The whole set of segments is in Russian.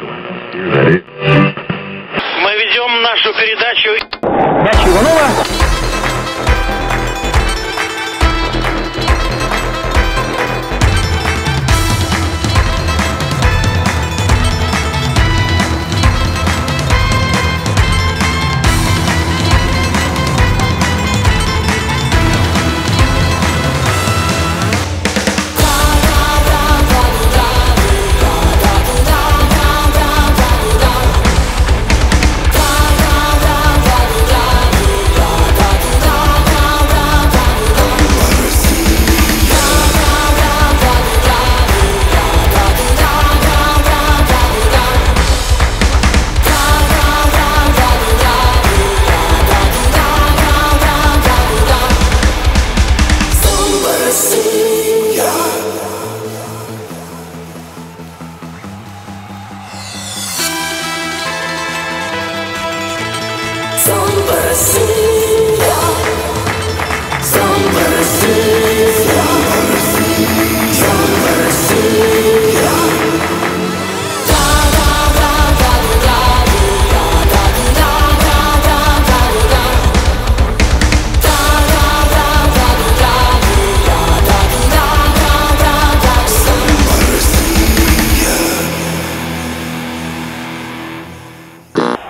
Мы ведем нашу передачу Мяч Иванова.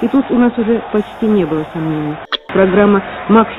И тут у нас уже почти не было сомнений. Программа «Макс